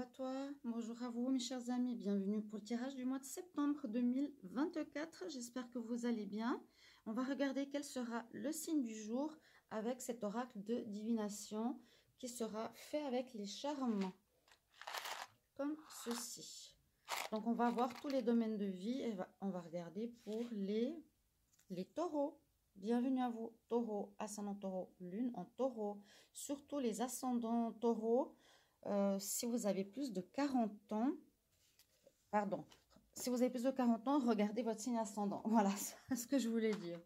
À toi, bonjour à vous mes chers amis, bienvenue pour le tirage du mois de septembre 2024. J'espère que vous allez bien. On va regarder quel sera le signe du jour avec cet oracle de divination qui sera fait avec les charmes comme ceci. Donc on va voir tous les domaines de vie et on va regarder pour les, les taureaux. Bienvenue à vous, taureau, ascendant taureau, lune en taureau. Surtout les ascendants taureaux, euh, si vous avez plus de 40 ans, pardon, si vous avez plus de 40 ans, regardez votre signe ascendant. Voilà, ce que je voulais dire.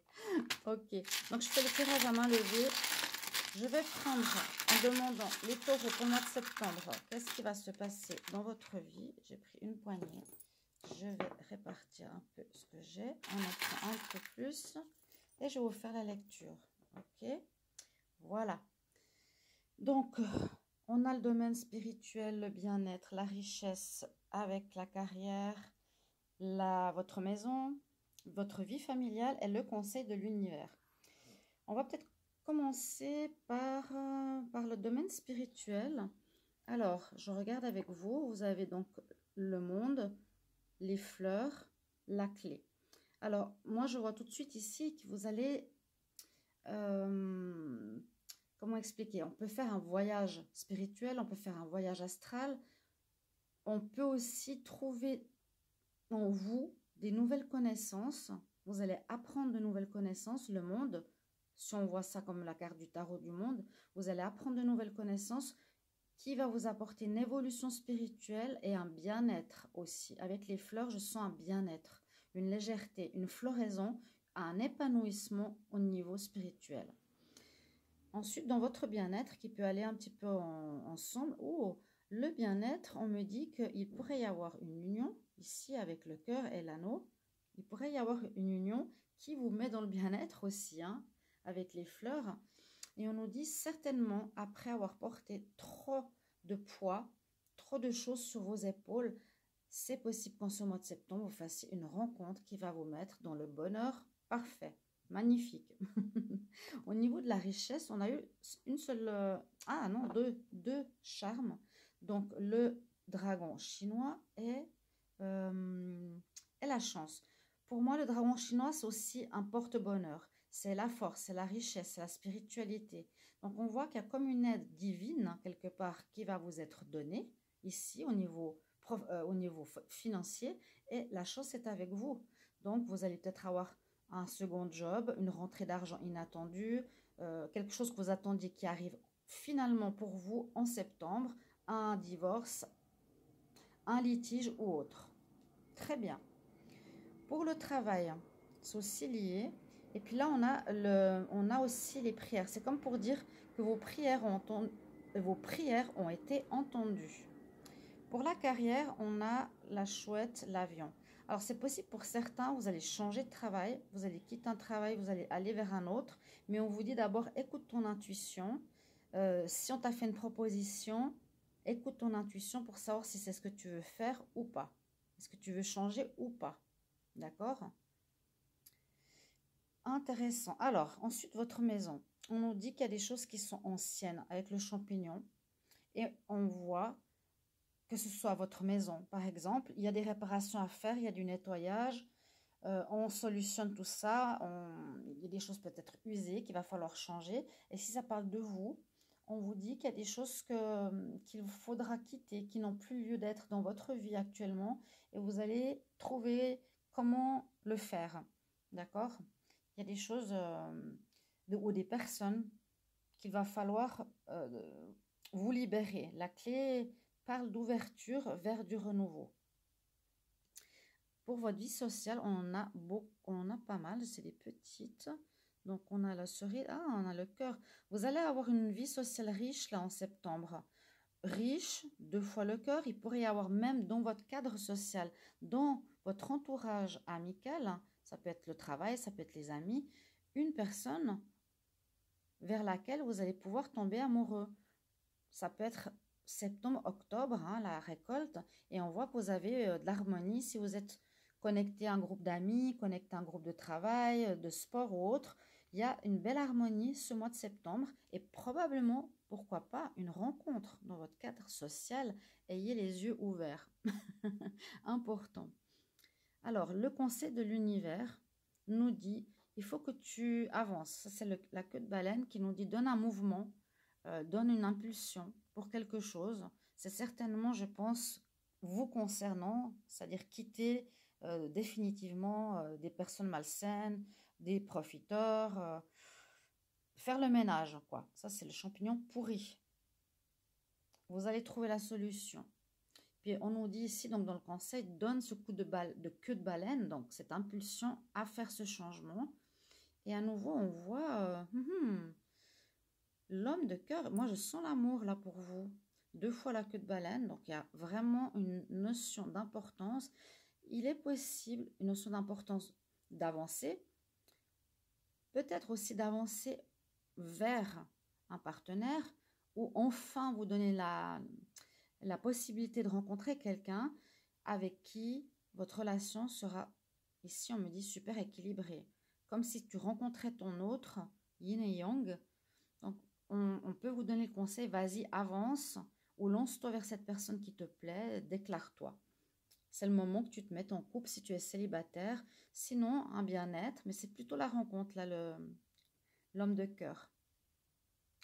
ok, donc je fais le tirage à main levée. Je vais prendre, en demandant les taureaux pour le mois de septembre, qu'est-ce qui va se passer dans votre vie? J'ai pris une poignée. Je vais répartir un peu ce que j'ai. En prend un peu plus. Et je vais vous faire la lecture. Ok Voilà. Donc, on a le domaine spirituel, le bien-être, la richesse avec la carrière, la, votre maison, votre vie familiale et le conseil de l'univers. On va peut-être commencer par, euh, par le domaine spirituel. Alors, je regarde avec vous. Vous avez donc le monde, les fleurs, la clé. Alors, moi, je vois tout de suite ici que vous allez... Euh, comment expliquer? On peut faire un voyage spirituel, on peut faire un voyage astral. On peut aussi trouver en vous des nouvelles connaissances. Vous allez apprendre de nouvelles connaissances. Le monde, si on voit ça comme la carte du tarot du monde, vous allez apprendre de nouvelles connaissances qui va vous apporter une évolution spirituelle et un bien-être aussi. Avec les fleurs, je sens un bien-être une légèreté, une floraison, un épanouissement au niveau spirituel. Ensuite, dans votre bien-être, qui peut aller un petit peu ensemble, oh, le bien-être, on me dit qu'il pourrait y avoir une union, ici avec le cœur et l'anneau, il pourrait y avoir une union qui vous met dans le bien-être aussi, hein, avec les fleurs. Et on nous dit certainement, après avoir porté trop de poids, trop de choses sur vos épaules, c'est possible qu'en ce mois de septembre, vous fassiez une rencontre qui va vous mettre dans le bonheur parfait. Magnifique. Au niveau de la richesse, on a eu une seule... Euh, ah non, deux, deux charmes. Donc, le dragon chinois et, euh, la chance. Pour moi, le dragon chinois, c'est aussi un porte-bonheur. C'est la force, c'est la richesse, c'est la spiritualité. Donc, on voit qu'il y a comme une aide divine, quelque part, qui va vous être donnée, ici, au niveau euh, au niveau financier et la chose est avec vous. Donc, vous allez peut-être avoir un second job, une rentrée d'argent inattendue, euh, quelque chose que vous attendiez qui arrive finalement pour vous en septembre, un divorce, un litige ou autre. Très bien. Pour le travail, c'est aussi lié. Et puis là, on a, le, on a aussi les prières. C'est comme pour dire que vos prières ont, vos prières ont été entendues. Pour la carrière, on a la chouette, l'avion. Alors, c'est possible pour certains, vous allez changer de travail, vous allez quitter un travail, vous allez aller vers un autre. Mais on vous dit d'abord, écoute ton intuition. Euh, si on t'a fait une proposition, écoute ton intuition pour savoir si c'est ce que tu veux faire ou pas. Est-ce que tu veux changer ou pas? D'accord? Intéressant. Alors, ensuite, votre maison. On nous dit qu'il y a des choses qui sont anciennes avec le champignon. Et on voit que ce soit votre maison, par exemple, il y a des réparations à faire, il y a du nettoyage, euh, on solutionne tout ça, il y a des choses peut-être usées qu'il va falloir changer. Et si ça parle de vous, on vous dit qu'il y a des choses qu'il faudra quitter, qui n'ont plus lieu d'être dans votre vie actuellement, et vous allez trouver comment le faire. D'accord? Il y a des choses euh, ou des personnes qu'il va falloir euh, vous libérer. La clé parle d'ouverture vers du renouveau. Pour votre vie sociale, on a, beaucoup, on a pas mal, c'est des petites. Donc, on a la cerise, ah, on a le cœur. Vous allez avoir une vie sociale riche là en septembre. Riche, deux fois le cœur. Il pourrait y avoir même dans votre cadre social, dans votre entourage amical, ça peut être le travail, ça peut être les amis, une personne vers laquelle vous allez pouvoir tomber amoureux. Ça peut être septembre, octobre, hein, la récolte, et on voit que vous avez euh, de l'harmonie si vous êtes connecté à un groupe d'amis, connecté à un groupe de travail, euh, de sport ou autre. Il y a une belle harmonie ce mois de septembre et probablement pourquoi pas une rencontre dans votre cadre social. Ayez les yeux ouverts. Important. Alors, le conseil de l'univers nous dit, il faut que tu avances. c'est la queue de baleine qui nous dit, donne un mouvement, euh, donne une impulsion pour quelque chose. C'est certainement, je pense, vous concernant, c'est-à-dire quitter euh, définitivement euh, des personnes malsaines, des profiteurs, faire le ménage, quoi. Ça, c'est le champignon pourri. Vous allez trouver la solution. Puis on nous dit ici, donc dans le conseil, donne ce coup de, balle, de queue de baleine, donc cette impulsion à faire ce changement. Et à nouveau, on voit euh, hum, hum, l'homme de cœur. Moi, je sens l'amour là pour vous. Deux fois la queue de baleine, donc il y a vraiment une notion d'importance. Il est possible, une notion d'importance d'avancer, peut-être aussi d'avancer vers un partenaire ou enfin vous donner la, la possibilité de rencontrer quelqu'un avec qui votre relation sera, ici on me dit, super équilibrée. Comme si tu rencontrais ton autre, yin et yang. Donc on, peut vous donner le conseil, vas-y, avance ou lance-toi vers cette personne qui te plaît, déclare-toi. C'est le moment que tu te mettes en couple si tu es célibataire. Sinon, un bien-être, mais c'est plutôt la rencontre, l'homme de cœur.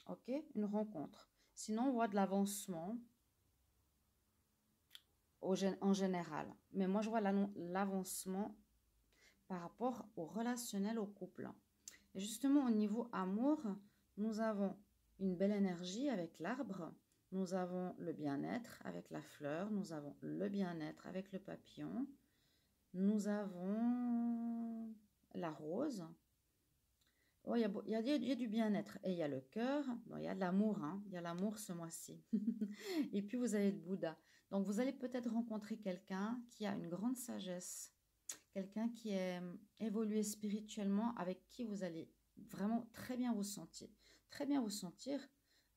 Ok? Une rencontre. Sinon, on voit de l'avancement en général. Mais moi, je vois l'avancement par rapport au relationnel au couple. Et justement, au niveau amour, nous avons une belle énergie avec l'arbre. Nous avons le bien-être avec la fleur. Nous avons le bien-être avec le papillon. Nous avons la rose. Oh, il, y a, il, y a, du bien-être et il y a le cœur, il y a de l'amour, hein. il y a l'amour ce mois-ci. et puis vous avez le Bouddha. Donc vous allez peut-être rencontrer quelqu'un qui a une grande sagesse, quelqu'un qui est euh, évolué spirituellement, avec qui vous allez vraiment très bien vous sentir. Très bien vous sentir.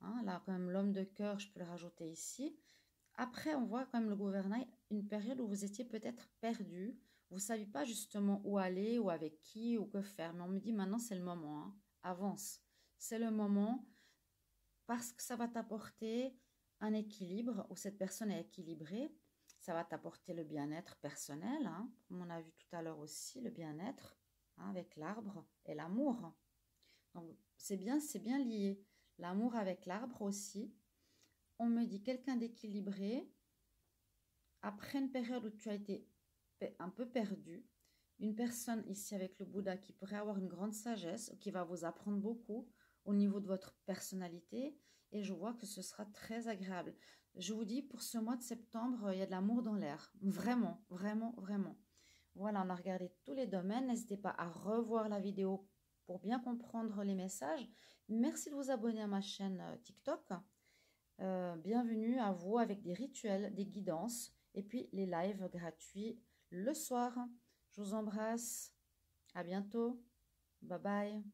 Hein. Là, quand même, l'homme de cœur, je peux le rajouter ici. Après, on voit quand même le gouvernail, une période où vous étiez peut-être perdu, vous ne saviez pas justement où aller ou avec qui ou que faire. Mais on me dit maintenant c'est le moment, hein. avance. C'est le moment parce que ça va t'apporter un équilibre où cette personne est équilibrée. Ça va t'apporter le bien-être personnel, hein, comme on a vu tout à l'heure aussi, le bien-être hein, avec l'arbre et l'amour. C'est bien, c'est bien lié. L'amour avec l'arbre aussi. On me dit quelqu'un d'équilibré. Après une période où tu as été un peu perdu, une personne ici avec le Bouddha qui pourrait avoir une grande sagesse, qui va vous apprendre beaucoup au niveau de votre personnalité, et je vois que ce sera très agréable. Je vous dis, pour ce mois de septembre, il y a de l'amour dans l'air. Vraiment, vraiment, vraiment. Voilà, on a regardé tous les domaines. N'hésitez pas à revoir la vidéo pour bien comprendre les messages. Merci de vous abonner à ma chaîne euh, TikTok. Euh, bienvenue à vous avec des rituels, des guidances et puis les lives gratuits le soir. Je vous embrasse. À bientôt. Bye bye.